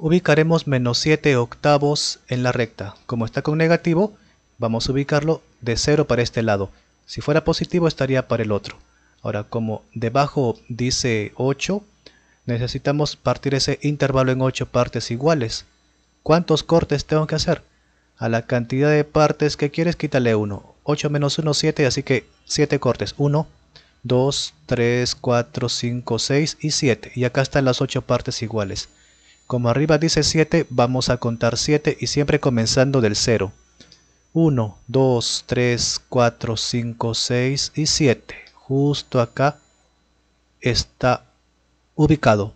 ubicaremos menos 7 octavos en la recta. Como está con negativo, vamos a ubicarlo de 0 para este lado. Si fuera positivo estaría para el otro. Ahora, como debajo dice 8, necesitamos partir ese intervalo en 8 partes iguales. ¿Cuántos cortes tengo que hacer? A la cantidad de partes que quieres, quítale 1. 8 menos 1, 7, así que 7 cortes. 1, 2, 3, 4, 5, 6 y 7. Y acá están las 8 partes iguales. Como arriba dice 7, vamos a contar 7 y siempre comenzando del 0. 1, 2, 3, 4, 5, 6 y 7. Justo acá está ubicado.